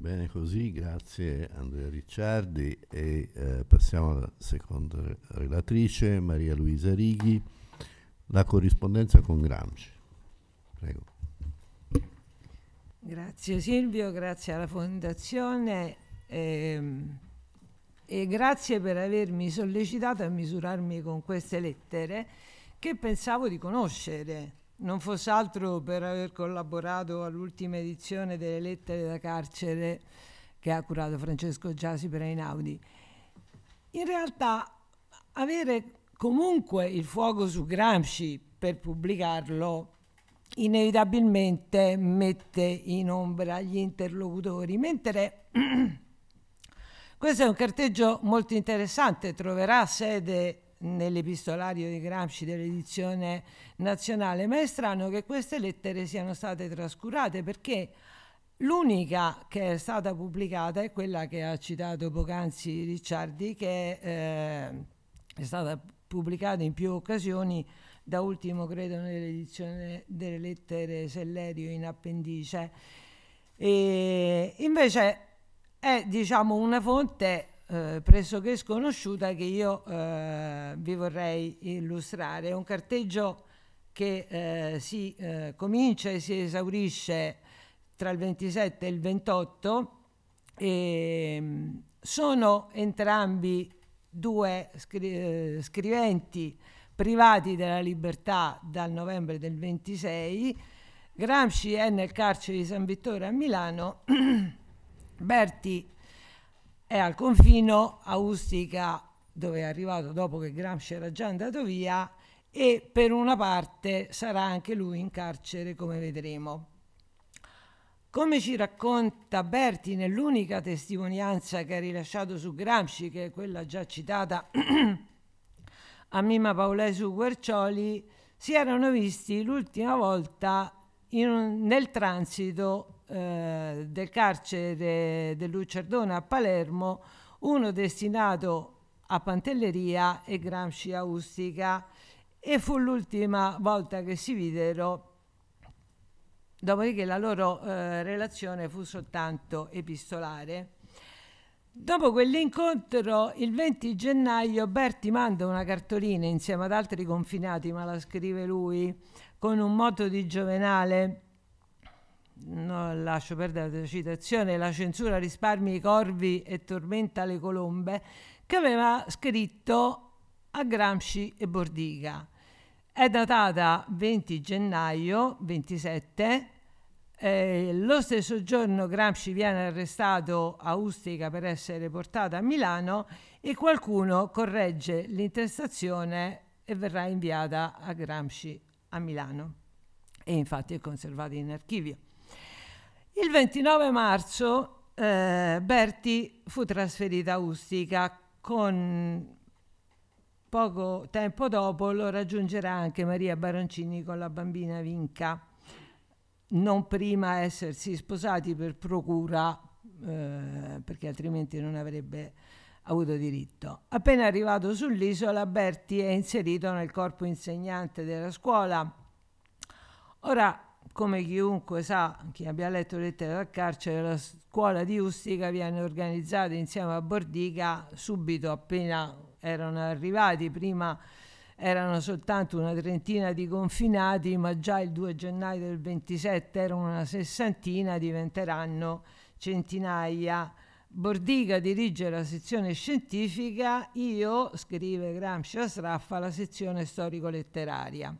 Bene così, grazie Andrea Ricciardi e eh, passiamo alla seconda relatrice, Maria Luisa Righi, la corrispondenza con Gramsci. Prego. Grazie Silvio, grazie alla Fondazione e, e grazie per avermi sollecitato a misurarmi con queste lettere che pensavo di conoscere non fosse altro per aver collaborato all'ultima edizione delle lettere da carcere che ha curato Francesco Giasi per Einaudi. In realtà avere comunque il fuoco su Gramsci per pubblicarlo inevitabilmente mette in ombra gli interlocutori, mentre questo è un carteggio molto interessante, troverà sede nell'epistolario di Gramsci dell'edizione nazionale, ma è strano che queste lettere siano state trascurate perché l'unica che è stata pubblicata è quella che ha citato poc'anzi Ricciardi, che eh, è stata pubblicata in più occasioni, da ultimo credo nell'edizione delle lettere Sellerio in appendice. E invece è diciamo una fonte eh, pressoché sconosciuta che io eh, vi vorrei illustrare. È un carteggio che eh, si eh, comincia e si esaurisce tra il 27 e il 28 e mm, sono entrambi due scri- eh, scriventi privati della libertà dal novembre del 26. Gramsci è nel carcere di San Vittore a Milano, Berti è al confino a Ustica dove è arrivato dopo che Gramsci era già andato via e per una parte sarà anche lui in carcere come vedremo. Come ci racconta Berti nell'unica testimonianza che ha rilasciato su Gramsci, che è quella già citata a Mima Paolescu Guercioli, si erano visti l'ultima volta un, nel transito eh, del carcere del Lucerdona a Palermo, uno destinato a Pantelleria e Gramsci a Ustica e fu l'ultima volta che si videro, dopodiché la loro eh, relazione fu soltanto epistolare. Dopo quell'incontro, il 20 gennaio, Berti manda una cartolina insieme ad altri confinati, ma la scrive lui, con un motto di Giovenale no, lascio perdere la citazione, la censura risparmi i corvi e tormenta le colombe, che aveva scritto a Gramsci e Bordiga. È datata 20 gennaio 27. Eh, lo stesso giorno Gramsci viene arrestato a Ustica per essere portato a Milano e qualcuno corregge l'intestazione e verrà inviata a Gramsci a Milano e infatti è conservata in archivio. Il 29 marzo eh, Berti fu trasferita a Ustica con poco tempo dopo lo raggiungerà anche Maria Baroncini con la bambina Vinca, non prima essersi sposati per procura, eh, perché altrimenti non avrebbe avuto diritto. Appena arrivato sull'isola, Berti è inserito nel corpo insegnante della scuola. Ora, come chiunque sa, chi abbia letto Lettere dal carcere, la scuola di Ustica viene organizzata insieme a Bordiga subito appena erano arrivati. Prima erano soltanto una trentina di confinati, ma già il 2 gennaio del 27 erano una sessantina, diventeranno centinaia. Bordiga dirige la sezione scientifica, io, scrive Gramsci a Sraffa, la sezione storico-letteraria.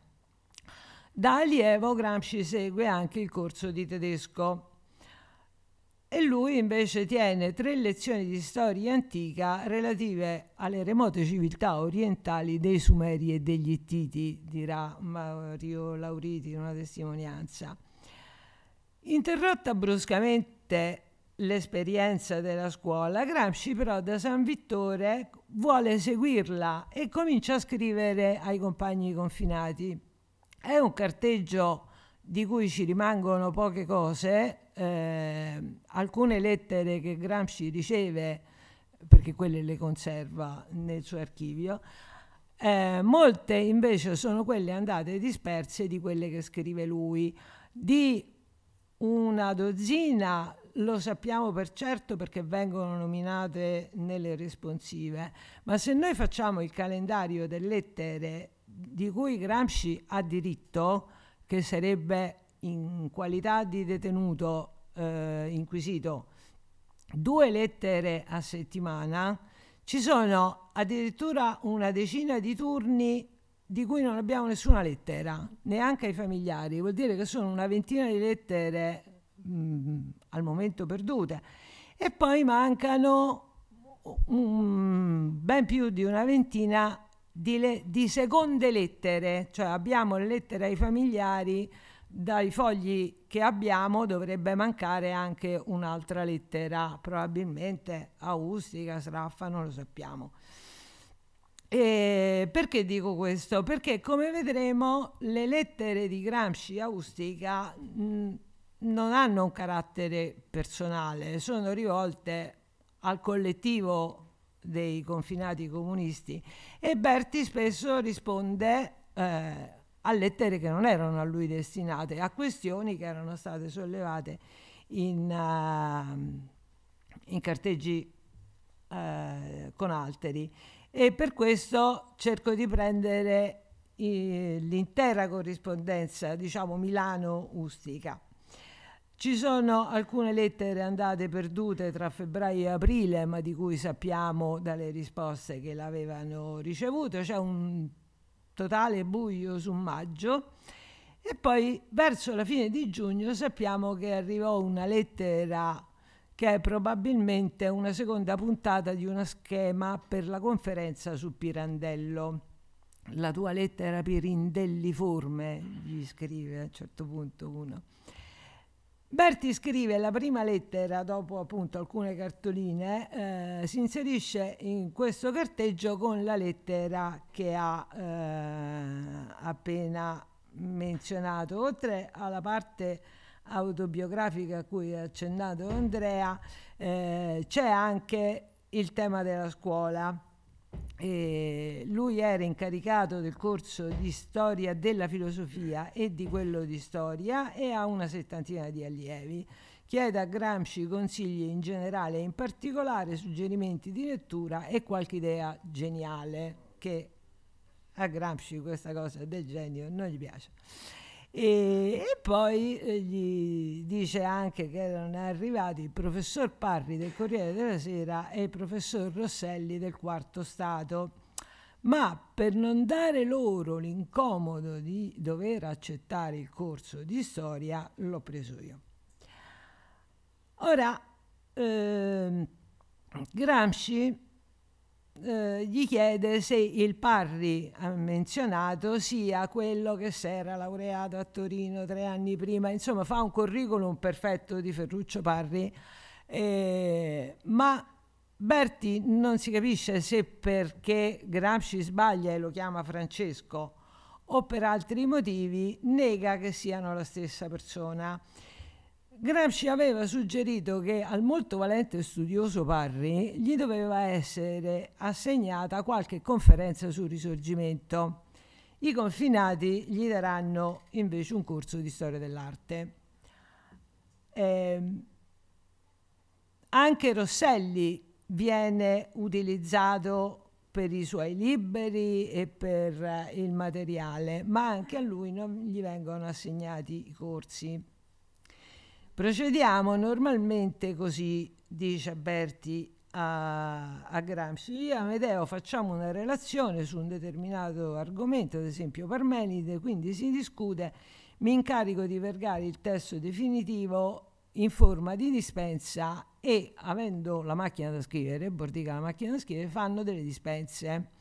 Da allievo Gramsci segue anche il corso di tedesco e lui invece tiene tre lezioni di storia antica relative alle remote civiltà orientali dei Sumeri e degli Ittiti, dirà Mario Lauriti in una testimonianza. Interrotta bruscamente l'esperienza della scuola, Gramsci però da San Vittore vuole seguirla e comincia a scrivere ai compagni confinati. È un carteggio di cui ci rimangono poche cose, eh, alcune lettere che Gramsci riceve, perché quelle le conserva nel suo archivio, eh, molte invece sono quelle andate disperse di quelle che scrive lui. Di una dozzina lo sappiamo per certo perché vengono nominate nelle responsive, ma se noi facciamo il calendario delle lettere di cui Gramsci ha diritto, che sarebbe in qualità di detenuto eh, inquisito, due lettere a settimana, ci sono addirittura una decina di turni di cui non abbiamo nessuna lettera, neanche ai familiari. Vuol dire che sono una ventina di lettere mh, mm, al momento perdute. E poi mancano um, ben più di una ventina di, le, di seconde lettere, cioè abbiamo le lettere ai familiari dai fogli che abbiamo dovrebbe mancare anche un'altra lettera, probabilmente a Ustica, Sraffa, non lo sappiamo. E perché dico questo? Perché come vedremo le lettere di Gramsci a Ustica mh, non hanno un carattere personale, sono rivolte al collettivo dei confinati comunisti e Berti spesso risponde eh, a lettere che non erano a lui destinate, a questioni che erano state sollevate in, uh, in carteggi uh, con alteri. E per questo cerco di prendere l'intera corrispondenza, diciamo Milano-Ustica. Ci sono alcune lettere andate perdute tra febbraio e aprile, ma di cui sappiamo dalle risposte che l'avevano ricevuto. C'è un totale buio su maggio e poi verso la fine di giugno sappiamo che arrivò una lettera che è probabilmente una seconda puntata di uno schema per la conferenza su Pirandello. La tua lettera pirindelliforme, gli scrive a un certo punto uno. Berti scrive la prima lettera dopo appunto alcune cartoline, eh, si inserisce in questo carteggio con la lettera che ha eh, appena menzionato. Oltre alla parte autobiografica a cui ha accennato Andrea, eh, c'è anche il tema della scuola e lui era incaricato del corso di storia della filosofia e di quello di storia e ha una settantina di allievi. Chiede a Gramsci consigli in generale e in particolare suggerimenti di lettura e qualche idea geniale che a Gramsci questa cosa del genio non gli piace. E, e, poi eh, gli dice anche che erano arrivati il professor Parri del Corriere della Sera e il professor Rosselli del Quarto Stato. Ma per non dare loro l'incomodo di dover accettare il corso di storia, l'ho preso io. Ora, eh, Gramsci eh, gli chiede se il Parri menzionato sia quello che si era laureato a Torino tre anni prima, insomma fa un curriculum perfetto di Ferruccio Parri, eh, ma Berti non si capisce se perché Gramsci sbaglia e lo chiama Francesco o per altri motivi nega che siano la stessa persona. Gramsci aveva suggerito che al molto valente studioso Parri gli doveva essere assegnata qualche conferenza sul risorgimento. I confinati gli daranno invece un corso di storia dell'arte. Eh, anche Rosselli viene utilizzato per i suoi libri e per il materiale, ma anche a lui non gli vengono assegnati i corsi. Procediamo normalmente così, dice Berti a, a Gramsci. Io e Amedeo facciamo una relazione su un determinato argomento, ad esempio Parmenide, quindi si discute, mi incarico di vergare il testo definitivo in forma di dispensa e avendo la macchina da scrivere, Bordica la macchina da scrivere, fanno delle dispense.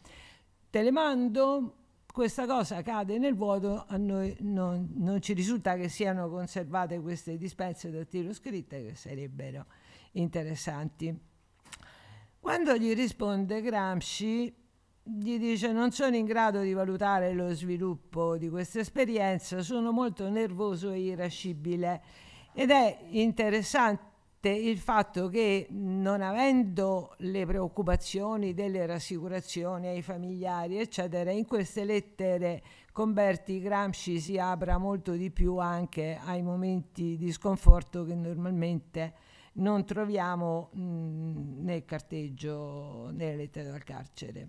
Te le mando, questa cosa cade nel vuoto, a noi non, non, ci risulta che siano conservate queste dispense da tiro scritte che sarebbero interessanti. Quando gli risponde Gramsci, gli dice non sono in grado di valutare lo sviluppo di questa esperienza, sono molto nervoso e irascibile ed è interessante il fatto che non avendo le preoccupazioni delle rassicurazioni ai familiari, eccetera, in queste lettere Converti Gramsci si apra molto di più anche ai momenti di sconforto che normalmente non troviamo mh, nel carteggio, nelle lettere dal carcere.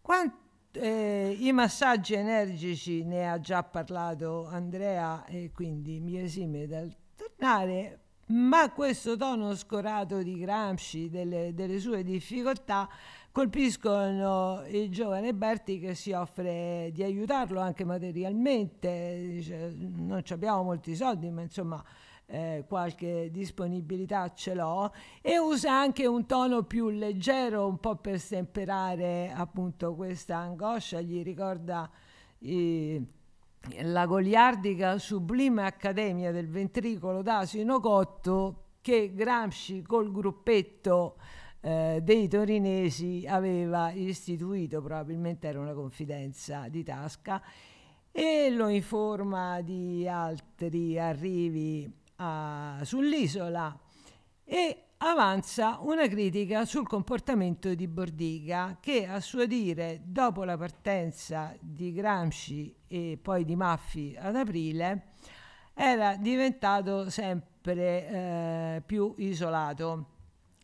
Quant, eh, I massaggi energici ne ha già parlato Andrea e quindi mi esime dal tornare, ma questo tono scorato di Gramsci, delle, delle sue difficoltà, colpiscono il giovane Berti che si offre di aiutarlo anche materialmente, dice, non abbiamo molti soldi, ma insomma eh, qualche disponibilità ce l'ho. E usa anche un tono più leggero un po' per stemperare appunto questa angoscia. Gli ricorda eh, la goliardica sublime accademia del ventricolo d'asino cotto che Gramsci col gruppetto eh, dei torinesi aveva istituito, probabilmente era una confidenza di tasca, e lo informa di altri arrivi a, sull'isola. E avanza una critica sul comportamento di Bordiga che a suo dire dopo la partenza di Gramsci e poi di Maffi ad aprile era diventato sempre eh, più isolato.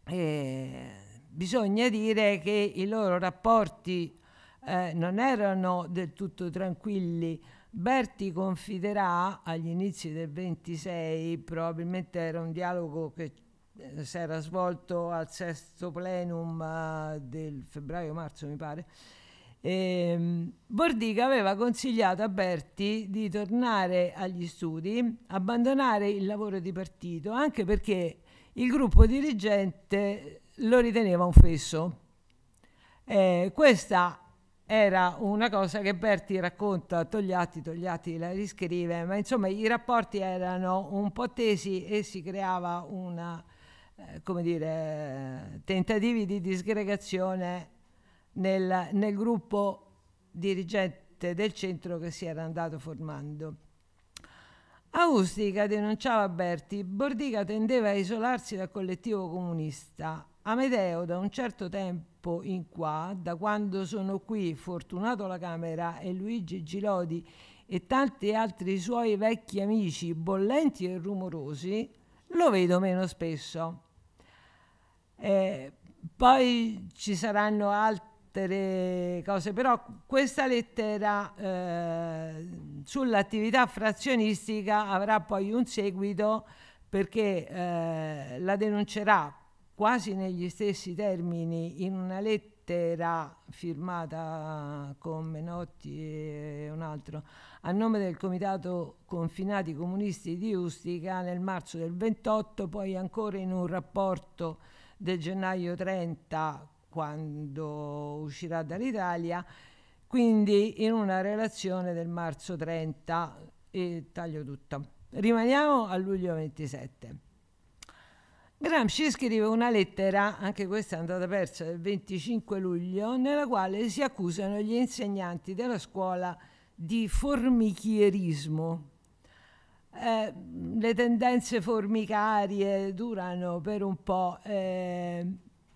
E bisogna dire che i loro rapporti eh, non erano del tutto tranquilli Berti confiderà agli inizi del 26, probabilmente era un dialogo che si era svolto al sesto plenum uh, del febbraio-marzo, mi pare. E, ehm, Bordiga aveva consigliato a Berti di tornare agli studi, abbandonare il lavoro di partito, anche perché il gruppo dirigente lo riteneva un fesso. Eh, questa era una cosa che Berti racconta, Togliatti, Togliatti la riscrive, ma insomma i rapporti erano un po' tesi e si creava una, eh, come dire, tentativi di disgregazione nel, nel gruppo dirigente del centro che si era andato formando. Austica denunciava Berti, Bordiga tendeva a isolarsi dal collettivo comunista. Amedeo da un certo tempo tempo in qua, da quando sono qui Fortunato La Camera e Luigi Gilodi e tanti altri suoi vecchi amici bollenti e rumorosi, lo vedo meno spesso. Eh, poi ci saranno altre cose, però questa lettera eh, sull'attività frazionistica avrà poi un seguito perché eh, la denuncerà quasi negli stessi termini in una lettera firmata con Menotti e un altro a nome del Comitato Confinati Comunisti di Ustica nel marzo del 28, poi ancora in un rapporto del gennaio 30 quando uscirà dall'Italia, quindi in una relazione del marzo 30 e taglio tutto. Rimaniamo a luglio 27. Gramsci scrive una lettera, anche questa è andata persa, del 25 luglio, nella quale si accusano gli insegnanti della scuola di formichierismo. Eh, le tendenze formicarie durano per un po'. Eh,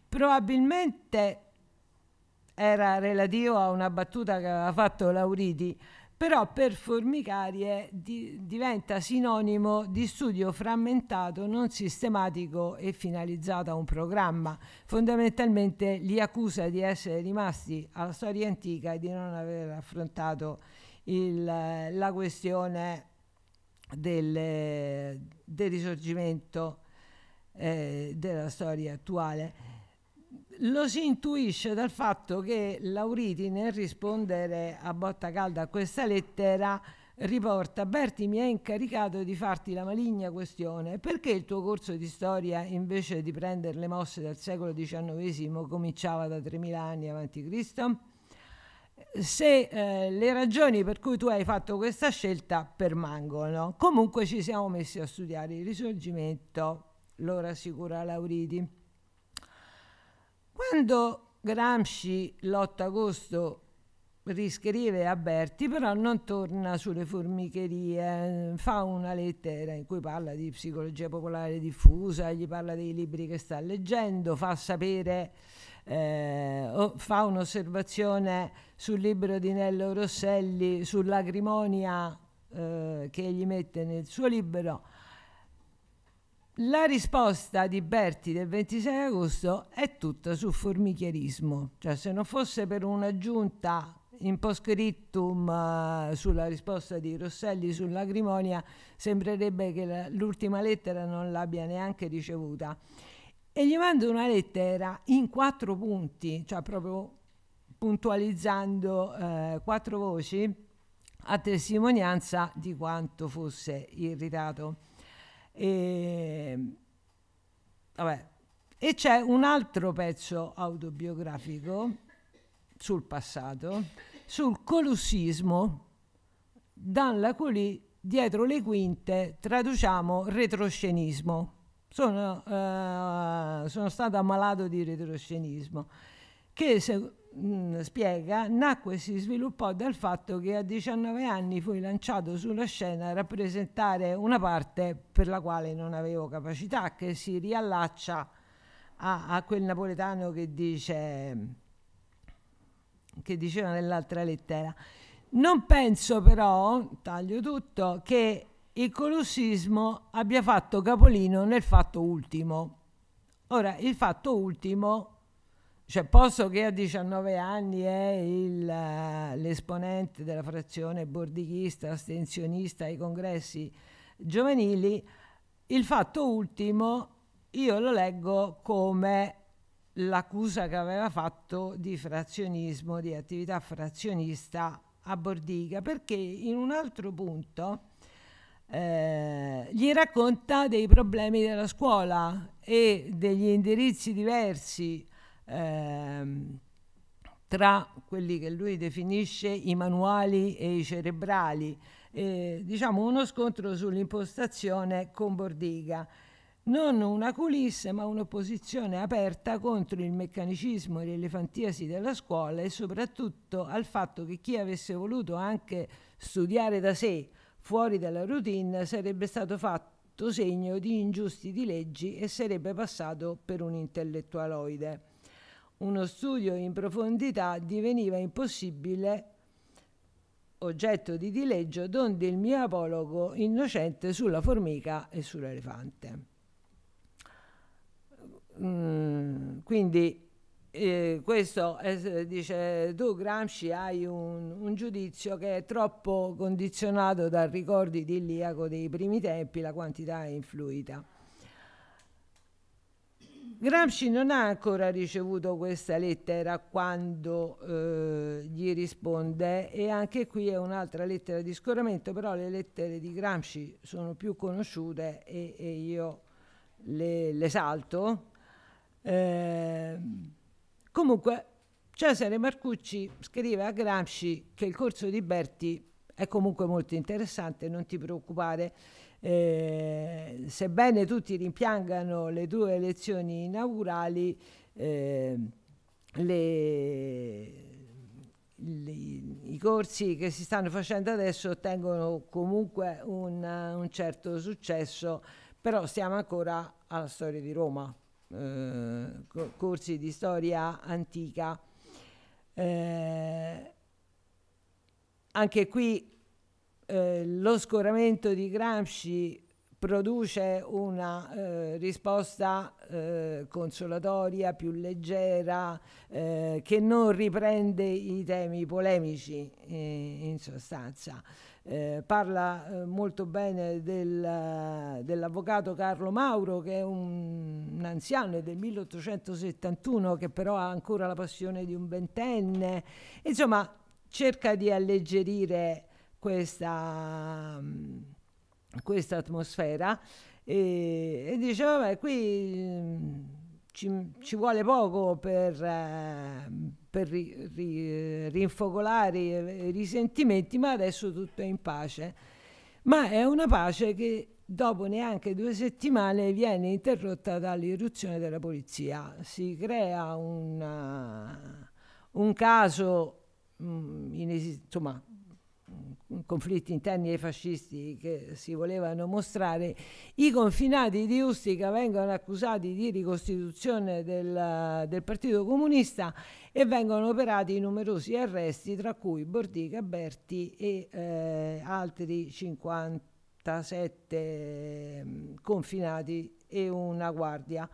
probabilmente era relativo a una battuta che aveva fatto Lauriti però per formicarie di, diventa sinonimo di studio frammentato, non sistematico e finalizzato a un programma. Fondamentalmente li accusa di essere rimasti alla storia antica e di non aver affrontato il, la questione del, del risorgimento eh, della storia attuale lo si intuisce dal fatto che Lauriti nel rispondere a botta calda a questa lettera riporta Berti mi ha incaricato di farti la maligna questione perché il tuo corso di storia invece di prendere le mosse del secolo XIX cominciava da 3000 anni avanti Cristo? Se eh, le ragioni per cui tu hai fatto questa scelta permangono, comunque ci siamo messi a studiare il risorgimento, lo rassicura Lauriti. Quando Gramsci l'8 agosto riscrive a Berti, però non torna sulle formicherie, fa una lettera in cui parla di psicologia popolare diffusa, gli parla dei libri che sta leggendo, fa sapere, eh, fa un'osservazione sul libro di Nello Rosselli sull'agrimonia eh, che egli mette nel suo libro. La risposta di Berti del 26 agosto è tutta sul formichierismo, cioè se non fosse per un'aggiunta in postscriptum uh, sulla risposta di Rosselli sull'agrimonia sembrerebbe che l'ultima lettera non l'abbia neanche ricevuta e gli mando una lettera in quattro punti, cioè proprio puntualizzando uh, quattro voci a testimonianza di quanto fosse irritato. E, vabbè. e c'è un altro pezzo autobiografico sul passato, sul colossismo, dalla cui dietro le quinte traduciamo retroscenismo. Sono, uh, sono stato ammalato di retroscenismo, che se, mh, mm, spiega, nacque e si sviluppò dal fatto che a 19 anni fui lanciato sulla scena a rappresentare una parte per la quale non avevo capacità, che si riallaccia a, a quel napoletano che dice che diceva nell'altra lettera. Non penso però, taglio tutto, che il colossismo abbia fatto capolino nel fatto ultimo. Ora, il fatto ultimo, cioè posto che a 19 anni è il, l'esponente della frazione bordichista, astensionista ai congressi giovanili, il fatto ultimo io lo leggo come l'accusa che aveva fatto di frazionismo, di attività frazionista a Bordiga, perché in un altro punto eh, gli racconta dei problemi della scuola e degli indirizzi diversi eh, tra quelli che lui definisce i manuali e i cerebrali, eh, diciamo uno scontro sull'impostazione con Bordiga. Non una culisse ma un'opposizione aperta contro il meccanicismo e l'elefantiasi della scuola e soprattutto al fatto che chi avesse voluto anche studiare da sé fuori dalla routine sarebbe stato fatto segno di ingiusti di leggi e sarebbe passato per un intellettualoide. Uno studio in profondità diveniva impossibile oggetto di dileggio donde il mio apologo innocente sulla formica e sull'elefante. Mm, quindi eh, questo è, dice tu Gramsci hai un, un, giudizio che è troppo condizionato dai ricordi di Iliaco dei primi tempi, la quantità è influita. Gramsci non ha ancora ricevuto questa lettera quando eh, gli risponde e anche qui è un'altra lettera di scoramento, però le lettere di Gramsci sono più conosciute e, e io le, le salto eh, comunque Cesare Marcucci scrive a Gramsci che il corso di Berti è comunque molto interessante, non ti preoccupare. Eh, sebbene tutti rimpiangano le tue lezioni inaugurali, eh, le, le, i corsi che si stanno facendo adesso ottengono comunque un, un certo successo, però stiamo ancora alla storia di Roma eh, corsi di storia antica. Eh, anche qui eh, lo scoramento di Gramsci produce una eh, risposta eh, consolatoria, più leggera, eh, che non riprende i temi polemici eh, in sostanza. Eh, parla eh, molto bene del, dell'avvocato Carlo Mauro, che è un, un anziano del 1871, che però ha ancora la passione di un ventenne. Insomma, cerca di alleggerire questa, questa atmosfera e, e dice, vabbè, qui ci, ci vuole poco per, eh, per ri, ri, rinfocolare i risentimenti, ma adesso tutto è in pace. Ma è una pace che dopo neanche due settimane viene interrotta dall'irruzione della polizia. Si crea una, un caso, mh, mm, in, insomma, conflitti interni ai fascisti che si volevano mostrare, i confinati di Ustica vengono accusati di ricostituzione del, del Partito Comunista e vengono operati numerosi arresti, tra cui Bordiga, Berti e eh, altri 57 eh, confinati e una guardia.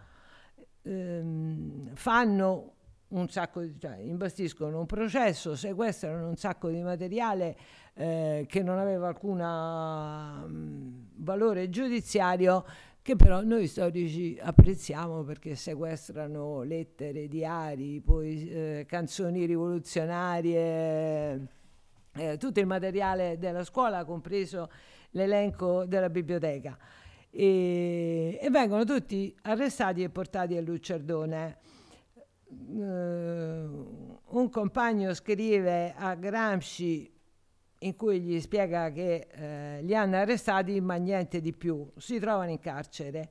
Ehm, fanno un sacco di, cioè, imbastiscono un processo, sequestrano un sacco di materiale eh, che non aveva alcun valore giudiziario che però noi storici apprezziamo perché sequestrano lettere, diari, poi eh, canzoni rivoluzionarie, eh, tutto il materiale della scuola, compreso l'elenco della biblioteca. E, e vengono tutti arrestati e portati a Luccerdone. Uh, un compagno scrive a Gramsci in cui gli spiega che eh, li hanno arrestati ma niente di più, si trovano in carcere.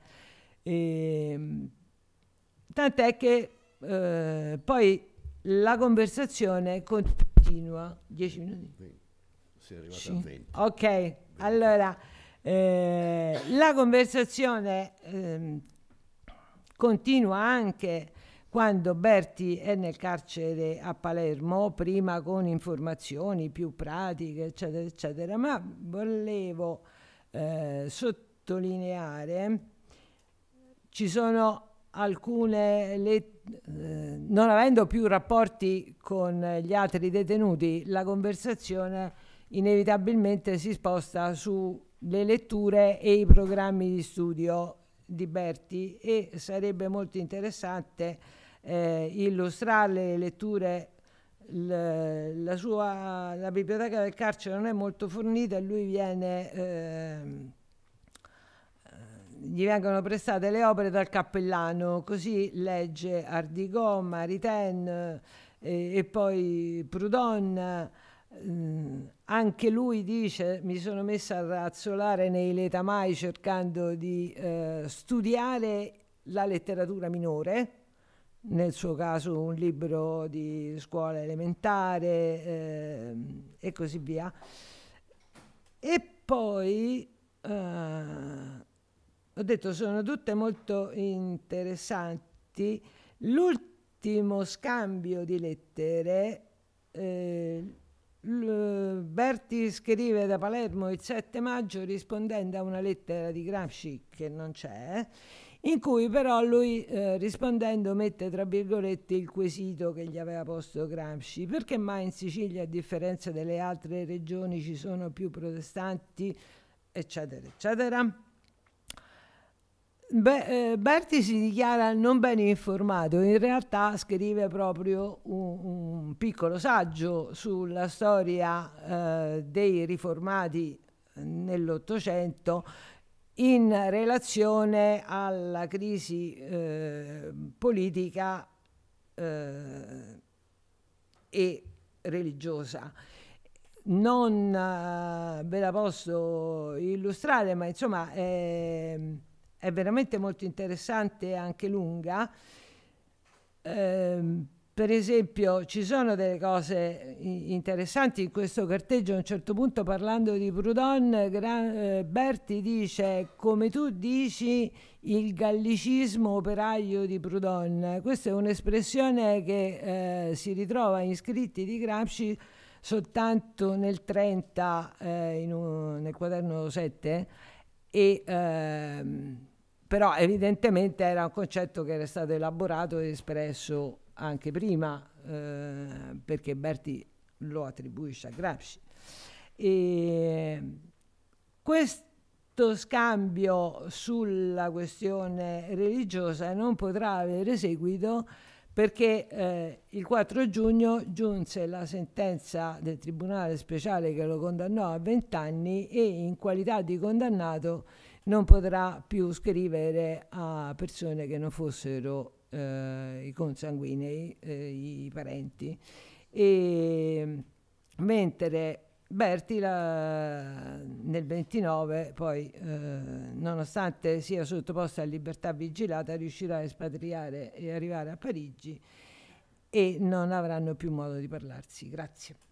E, ehm, tant'è che eh, poi la conversazione continua. 10 minuti. Si è arrivata a 20. Ok, 20. allora eh, la conversazione ehm, continua anche quando Berti è nel carcere a Palermo, prima con informazioni più pratiche, eccetera, eccetera, ma volevo eh, sottolineare, ci sono alcune, le, eh, non avendo più rapporti con gli altri detenuti, la conversazione inevitabilmente si sposta sulle letture e i programmi di studio di Berti e sarebbe molto interessante eh, illustrare le letture la, sua, la biblioteca del carcere non è molto fornita e lui viene eh, gli vengono prestate le opere dal cappellano così legge Ardigon, Maritain eh, e poi Proudhon mm, anche lui dice mi sono messa a razzolare nei letamai cercando di eh, studiare la letteratura minore nel suo caso un libro di scuola elementare eh, e così via. E poi eh, ho detto sono tutte molto interessanti. L'ultimo scambio di lettere, eh, Berti scrive da Palermo il 7 maggio rispondendo a una lettera di Gramsci che non c'è in cui però lui eh, rispondendo mette tra virgolette il quesito che gli aveva posto Gramsci, perché mai in Sicilia a differenza delle altre regioni ci sono più protestanti, eccetera, eccetera. Beh, eh, Berti si dichiara non ben informato, in realtà scrive proprio un, un piccolo saggio sulla storia eh, dei riformati nell'Ottocento in relazione alla crisi eh, politica eh, e religiosa. Non eh, ve la posso illustrare, ma insomma è, è veramente molto interessante e anche lunga. Eh, per esempio, ci sono delle cose interessanti in questo carteggio. A un certo punto, parlando di Proudhon, Gran, eh, Berti dice: Come tu dici, il gallicismo operaio di Proudhon. Questa è un'espressione che eh, si ritrova in scritti di Gramsci soltanto nel 30, eh, un, nel quaderno 7, e, ehm, però evidentemente era un concetto che era stato elaborato e espresso anche prima, eh, perché Berti lo attribuisce a Gramsci. E questo scambio sulla questione religiosa non potrà avere seguito perché eh, il 4 giugno giunse la sentenza del Tribunale speciale che lo condannò a 20 anni e in qualità di condannato non potrà più scrivere a persone che non fossero eh, i consanguinei, eh, i parenti. E, mentre Berti la, nel 29 poi, eh, nonostante sia sottoposta a libertà vigilata, riuscirà a espatriare e arrivare a Parigi e non avranno più modo di parlarsi. Grazie.